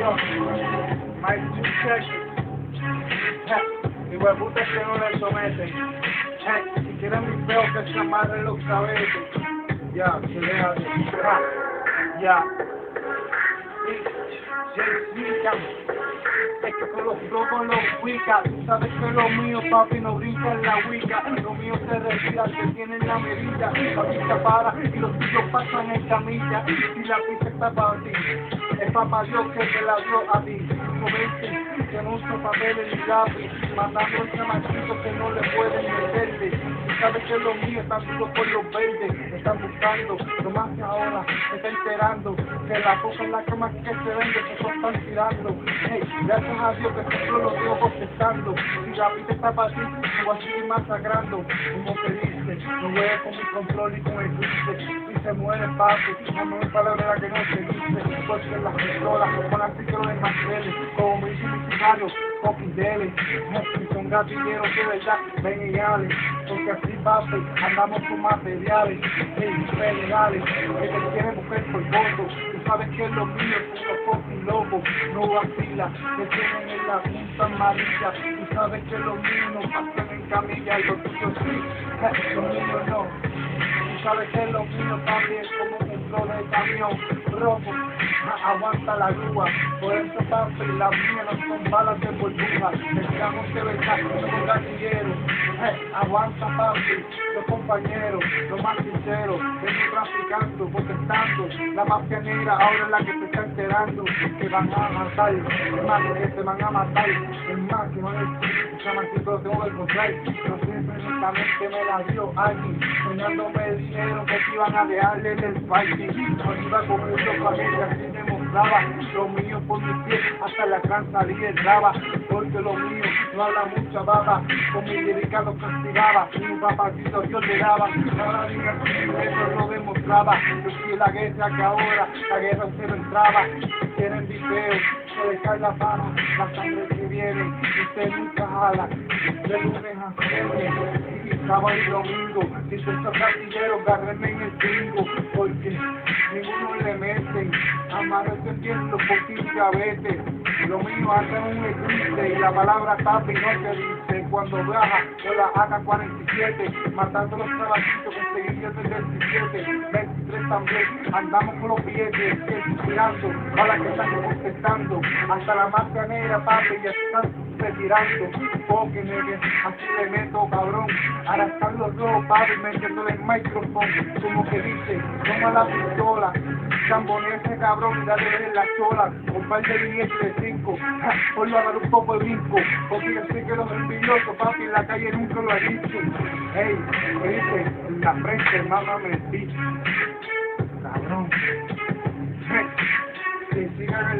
Mike, two seconds. Y hueputas que no le someten. Si quieren mi feo que se amarren los cabetes. Ya, se deja de. Ya. Es que con los flojos los wicca, sabes que lo mío, papi, no brinca en la wicca. Lo mío se retira, que tienen la medida. La pista para y los tuyos pasan en camilla. Y la pista está para ti, es papá Dios que te la dio a ti. Que no uso papeles ni lápiz, mandando ese machito que no le pueden meterle. Sabes que los míos están duros por los verdes, están buscando, lo más que ahora se está enterando que la coca es la cama que se vende, que se están tirando. Hey, gracias a Dios que siempre lo digo contestando. Si la vida está para ti, me voy a seguir masacrando. Como te dice, no voy con mi control y con el dulce. Se muere papi, no me palabra que no se dice. Porque las pistolas, con así que lo demás como me dice mi sicario, fucking dele. Y son gatilleros que verdad ven y ale. Porque así papi, andamos con materiales, hey, legales, que te quieren mujer por voto. Tú sabes que míos son los fucking locos, no vacila, que tienen en la punta amarilla. Tú sabes que los míos no pasan en camilla, los tuyos sí, los no. Sabes que los míos también como un flor de camión rojo, aguanta la grúa. Por eso papi, las mías no son balas de burbuja, estamos de verdad, somos gatilleros. Eh, aguanta papi, los compañeros, los más sinceros, vengo traficando, protestando, la mafia negra ahora es la que se está enterando, que van a matar, más que se van a matar, es más que van a chamaquito tengo que encontrar, no siempre únicamente me la dio alguien, soñándome el dinero que te iban a dejarle en el fighting, no iba con mucho familia, así demostraba, lo mío por mis pies, hasta la salida entraba, porque lo mío no habla mucha baba, con mi dedicado castigaba, un papacito yo le daba, ahora diga eso lo demostraba, yo fui la guerra que ahora la guerra me entraba, quieren video, cae la fama, la sangre que viene, y usted nunca jala, de lunes a viernes, y sábado y domingo, si estos gatilleros, agárrenme en el bingo, porque ninguno le meten, amarrarse bien los poquitos gavetes, lo mío hacen un eclipse y la palabra tapi no se dice cuando baja con la AK-47, matando los trabajitos con seguidillas del 27, 23 también, andamos con los billetes, tirando, para que están contestando, hasta la mafia negra papi ya están retirando, porque así le meto cabrón, están los dos papi metiéndole el micrófono, como que dice, toma la pistola, ese cabrón dale en la chola, un par de billetes de cinco, ponlo a dar un poco de brinco, porque yo sé que los envidiosos, papi, en la calle nunca lo ha dicho. ¿qué dice? En la frente, mamá me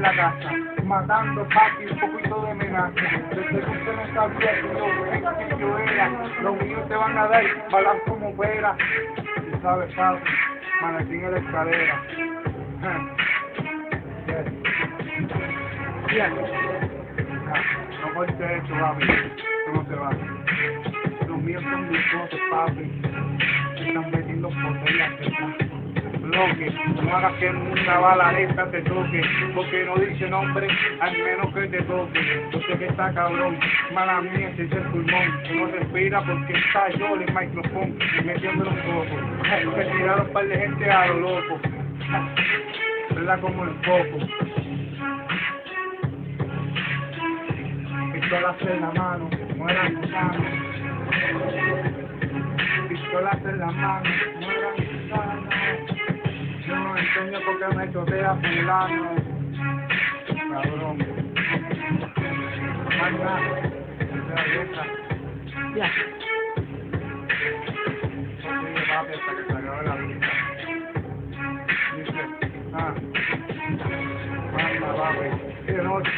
en la casa, matando papi, un poquito de amenaza. Desde que usted no sabía que yo, que yo era, los míos te van a dar balas como vera. Tú sabes, papi, maletín en la escalera. Bien. No por derecho, papi. Tú no te vas. Los míos son mis cosas, papi. Están metiendo botellas de No hagas que una bala esta te toque. Porque no dice nombre, al menos que te toque. Yo sé que está cabrón. Mala mía, ese es el pulmón. No respira porque está yo el micrófono. Metiéndolo un poco. Se tiraron un par de gente a lo loco. ¿Verdad? Como el foco. pistolas en la mano, mueran gusanos. Pistolas en la mano, mueran porque me chotea fulano. Cabrón. Ya. Que ah. Noche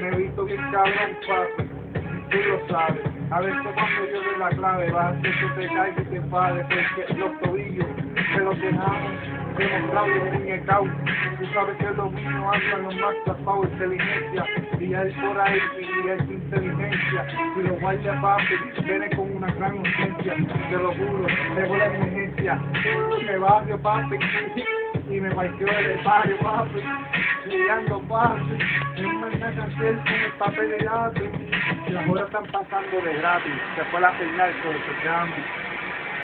me he visto bien cabrón, papi. Tú lo sabes. A ver si cuando yo dé la clave vas a hacer que te caiga y te pare, porque los tobillos se los dejamos demostrado y muñecao. Tú sabes que los niños hablan los más tapados, inteligencia. Y él por ahí, y es inteligencia. Y los guardias papi vienen con una gran urgencia. Te lo juro, tengo la emergencia. Me barrio papi. Y y me partió el barrio, papi, lidiando papi, en un mensaje hacer con el papel de lápiz, las horas están pasando de gratis, se fue la señal, pero se